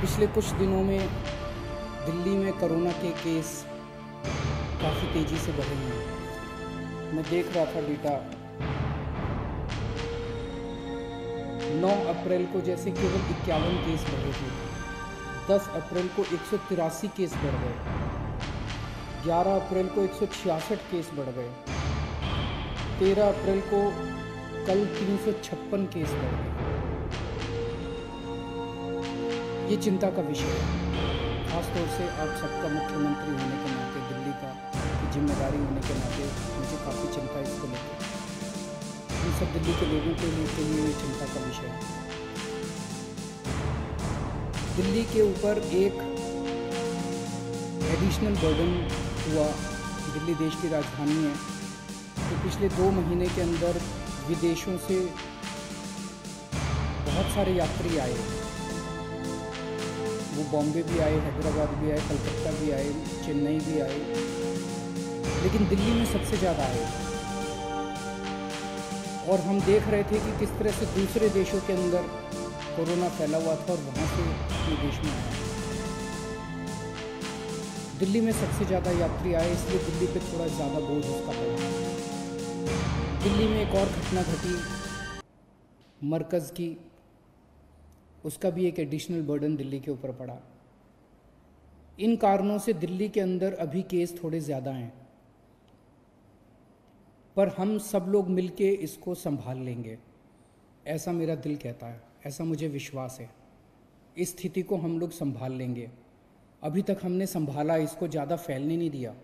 पिछले कुछ दिनों में दिल्ली में कोरोना के केस काफ़ी तेज़ी से बढ़े हैं। मैं देख रहा था डेटा। 9 अप्रैल को जैसे केवल इक्यावन केस बढ़े थे 10 अप्रैल को एक सौ तिरासी केस बढ़ गए 11 अप्रैल को एक सौ छियासठ केस बढ़ गए 13 अप्रैल को कल तीन सौ छप्पन केस बढ़ गए। ये चिंता का विषय है। खासतौर से आप सबका मुख्यमंत्री होने के नाते, दिल्ली का ज़िम्मेदारी होने के नाते, मुझे काफ़ी चिंता इसको लेकर इन सब दिल्ली के लोगों के लिए के लिए ये चिंता का विषय है। दिल्ली के ऊपर एक एडिशनल बर्डन हुआ। दिल्ली देश की राजधानी है। तो पिछले दो महीने के अंदर विदेशों से बहुत सारे यात्री आए। वो बॉम्बे भी आए, हैदराबाद भी आए, कलकत्ता भी आए, चेन्नई भी आए। लेकिन दिल्ली में सबसे ज़्यादा आए। और हम देख रहे थे कि किस तरह से दूसरे देशों के अंदर कोरोना फैला हुआ था और वहाँ से अपने देश में आया दिल्ली में सबसे ज़्यादा यात्री आए, इसलिए दिल्ली पे थोड़ा ज़्यादा बोझ उसका पड़ा। दिल्ली में एक और घटना घटी मरकज़ की। उसका भी एक एडिशनल बर्डन दिल्ली के ऊपर पड़ा। इन कारणों से दिल्ली के अंदर अभी केस थोड़े ज़्यादा हैं। पर हम सब लोग मिलके इसको संभाल लेंगे। ऐसा मेरा दिल कहता है, ऐसा मुझे विश्वास है। इस स्थिति को हम लोग संभाल लेंगे। अभी तक हमने संभाला, इसको ज़्यादा फैलने नहीं दिया।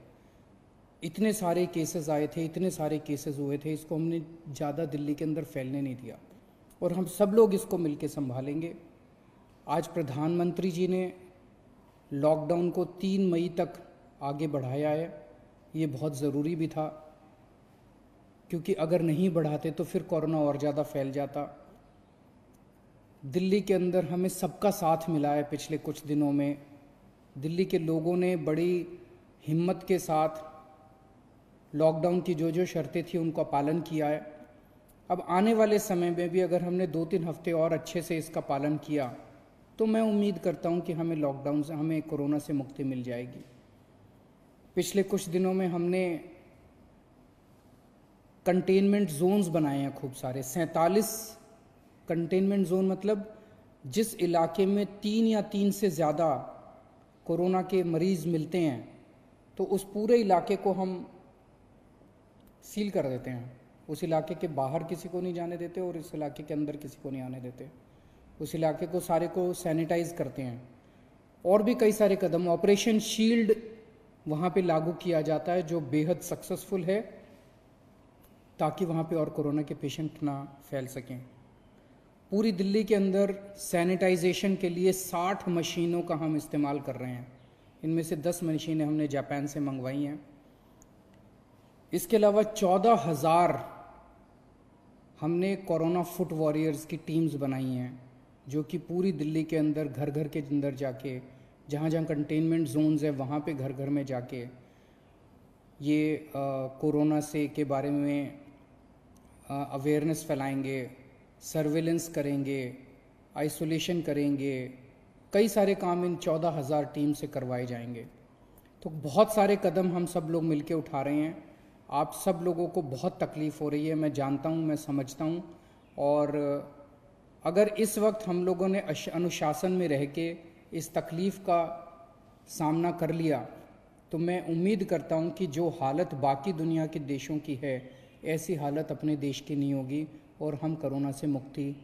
इतने सारे केसेस आए थे, इतने सारे केसेस हुए थे, इसको हमने ज़्यादा दिल्ली के अंदर फैलने नहीं दिया। और हम सब लोग इसको मिलके संभालेंगे। आज प्रधानमंत्री जी ने लॉकडाउन को तीन मई तक आगे बढ़ाया है। ये बहुत ज़रूरी भी था, क्योंकि अगर नहीं बढ़ाते तो फिर कोरोना और ज़्यादा फैल जाता। दिल्ली के अंदर हमें सबका साथ मिला है पिछले कुछ दिनों में। दिल्ली के लोगों ने बड़ी हिम्मत के साथ लॉकडाउन की जो जो शर्तें थी, उनका पालन किया है। अब आने वाले समय में भी अगर हमने दो तीन हफ़्ते और अच्छे से इसका पालन किया तो मैं उम्मीद करता हूँ कि हमें लॉकडाउन से, हमें कोरोना से मुक्ति मिल जाएगी। पिछले कुछ दिनों में हमने कंटेनमेंट जोन्स बनाए हैं खूब सारे। सैंतालीस कंटेनमेंट जोन मतलब जिस इलाके में तीन या तीन से ज़्यादा कोरोना के मरीज़ मिलते हैं तो उस पूरे इलाके को हम सील कर देते हैं। उस इलाके के बाहर किसी को नहीं जाने देते और इस इलाके के अंदर किसी को नहीं आने देते। उस इलाके को सारे को सैनिटाइज करते हैं। और भी कई सारे कदम। ऑपरेशन शील्ड वहाँ पे लागू किया जाता है, जो बेहद सक्सेसफुल है, ताकि वहाँ पे और कोरोना के पेशेंट ना फैल सकें। पूरी दिल्ली के अंदर सैनिटाइजेशन के लिए 60 मशीनों का हम इस्तेमाल कर रहे हैं। इनमें से 10 मशीनें हमने जापान से मंगवाई हैं। इसके अलावा चौदह हज़ार हमने कोरोना फुट वॉरियर्स की टीम्स बनाई हैं, जो कि पूरी दिल्ली के अंदर घर घर के अंदर जाके जहाँ जहाँ कंटेनमेंट जोन्स हैं, वहाँ पे घर घर में जाके, ये कोरोना से के बारे में अवेयरनेस फैलाएँगे सर्वेलेंस करेंगे आइसोलेशन करेंगे, कई सारे काम इन चौदह हज़ार टीम से करवाए जाएँगे। तो बहुत सारे कदम हम सब लोग मिलके उठा रहे हैं। आप सब लोगों को बहुत तकलीफ़ हो रही है, मैं जानता हूँ, मैं समझता हूँ। और अगर इस वक्त हम लोगों ने अनुशासन में रह के इस तकलीफ़ का सामना कर लिया तो मैं उम्मीद करता हूँ कि जो हालत बाकी दुनिया के देशों की है, ऐसी हालत अपने देश की नहीं होगी और हम कोरोना से मुक्ति